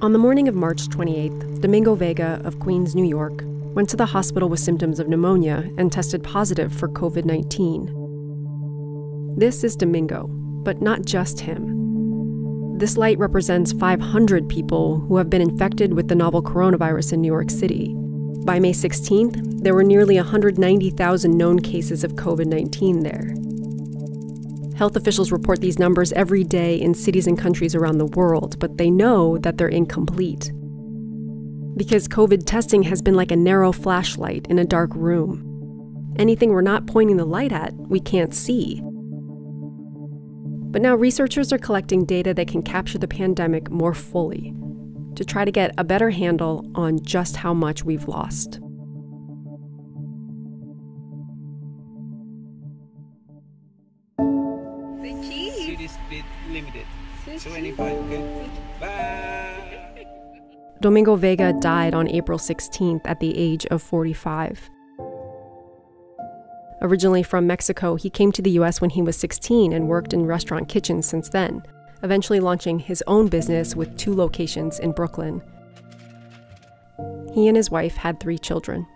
On the morning of March 28th, Domingo Vega of Queens, New York, went to the hospital with symptoms of pneumonia and tested positive for COVID 19. This is Domingo, but not just him. This light represents 500 people who have been infected with the novel coronavirus in New York City. By May 16th, there were nearly 190,000 known cases of COVID 19 there. Health officials report these numbers every day in cities and countries around the world, but they know that they're incomplete. Because COVID testing has been like a narrow flashlight in a dark room. Anything we're not pointing the light at, we can't see. But now researchers are collecting data that can capture the pandemic more fully to try to get a better handle on just how much we've lost. Limited. 25, okay? Bye. Domingo Vega died on April 16th at the age of 45. Originally from Mexico, he came to the US when he was 16 and worked in restaurant kitchens since then, eventually launching his own business with two locations in Brooklyn. He and his wife had three children.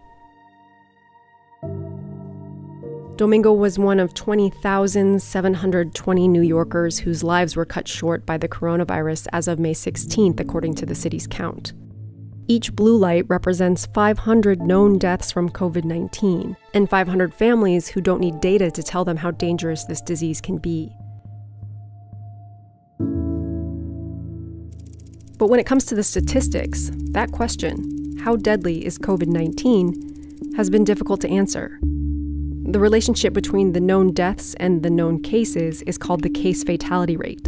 Domingo was one of 20,720 New Yorkers whose lives were cut short by the coronavirus as of May 16th, according to the city's count. Each blue light represents 500 known deaths from COVID 19 and 500 families who don't need data to tell them how dangerous this disease can be. But when it comes to the statistics, that question, how deadly is COVID 19, has been difficult to answer. The relationship between the known deaths and the known cases is called the case fatality rate.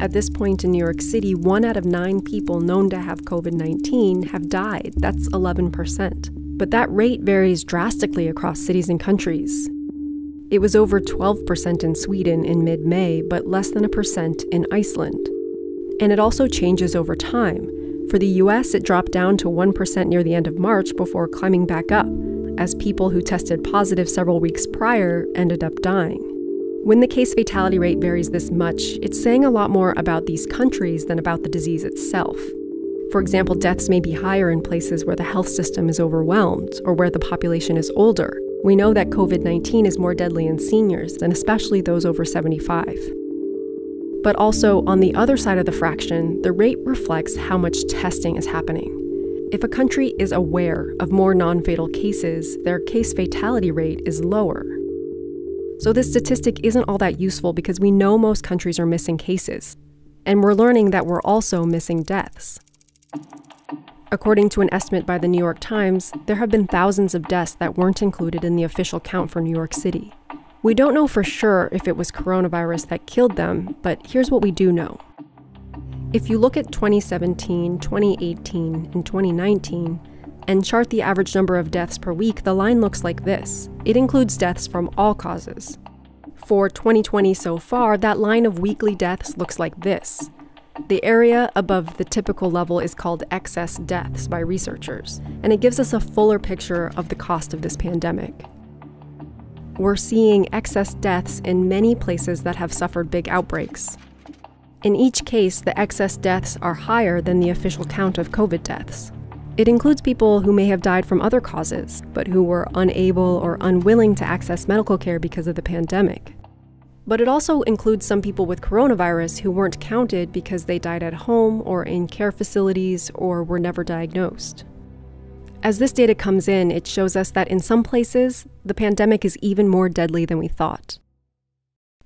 At this point in New York City, one out of nine people known to have COVID 19 have died. That's 11%. But that rate varies drastically across cities and countries. It was over 12% in Sweden in mid May, but less than a percent in Iceland. And it also changes over time. For the US, it dropped down to 1% near the end of March before climbing back up as people who tested positive several weeks prior ended up dying. When the case fatality rate varies this much, it's saying a lot more about these countries than about the disease itself. For example, deaths may be higher in places where the health system is overwhelmed or where the population is older. We know that COVID 19 is more deadly in seniors, and especially those over 75. But also, on the other side of the fraction, the rate reflects how much testing is happening. If a country is aware of more non fatal cases, their case fatality rate is lower. So, this statistic isn't all that useful because we know most countries are missing cases, and we're learning that we're also missing deaths. According to an estimate by the New York Times, there have been thousands of deaths that weren't included in the official count for New York City. We don't know for sure if it was coronavirus that killed them, but here's what we do know if you look at 2017, 2018, and 2019, and chart the average number of deaths per week, the line looks like this. It includes deaths from all causes. For 2020 so far, that line of weekly deaths looks like this. The area above the typical level is called excess deaths by researchers, and it gives us a fuller picture of the cost of this pandemic. We're seeing excess deaths in many places that have suffered big outbreaks, in each case, the excess deaths are higher than the official count of COVID deaths. It includes people who may have died from other causes, but who were unable or unwilling to access medical care because of the pandemic. But it also includes some people with coronavirus who weren't counted because they died at home or in care facilities or were never diagnosed. As this data comes in, it shows us that in some places, the pandemic is even more deadly than we thought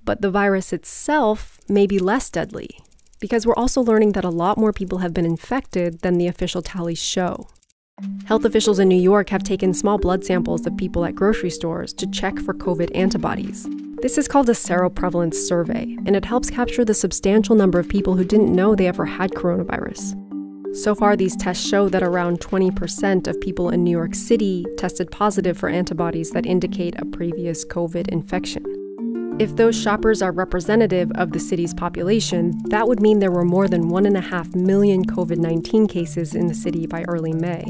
but the virus itself may be less deadly because we're also learning that a lot more people have been infected than the official tallies show. Health officials in New York have taken small blood samples of people at grocery stores to check for COVID antibodies. This is called a seroprevalence survey, and it helps capture the substantial number of people who didn't know they ever had coronavirus. So far, these tests show that around 20% of people in New York City tested positive for antibodies that indicate a previous COVID infection. If those shoppers are representative of the city's population, that would mean there were more than 1.5 million COVID 19 cases in the city by early May.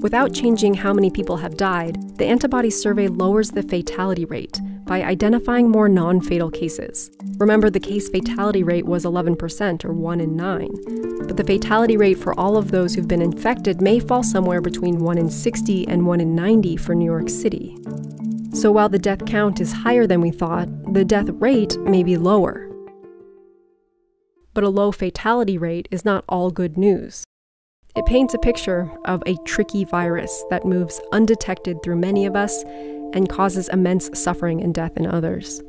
Without changing how many people have died, the antibody survey lowers the fatality rate by identifying more non fatal cases. Remember, the case fatality rate was 11%, or 1 in 9. But the fatality rate for all of those who've been infected may fall somewhere between 1 in 60 and 1 in 90 for New York City. So while the death count is higher than we thought, the death rate may be lower. But a low fatality rate is not all good news. It paints a picture of a tricky virus that moves undetected through many of us and causes immense suffering and death in others.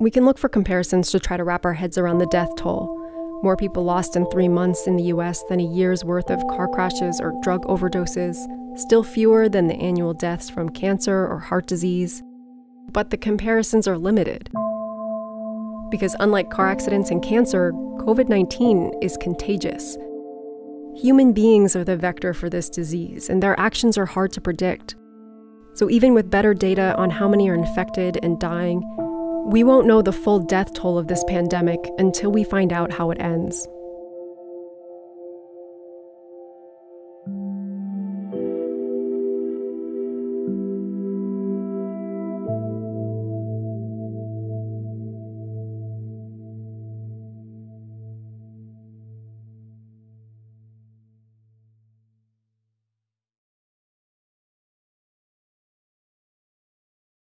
We can look for comparisons to try to wrap our heads around the death toll. More people lost in three months in the US than a year's worth of car crashes or drug overdoses, still fewer than the annual deaths from cancer or heart disease. But the comparisons are limited. Because unlike car accidents and cancer, COVID 19 is contagious. Human beings are the vector for this disease, and their actions are hard to predict. So, even with better data on how many are infected and dying, we won't know the full death toll of this pandemic until we find out how it ends.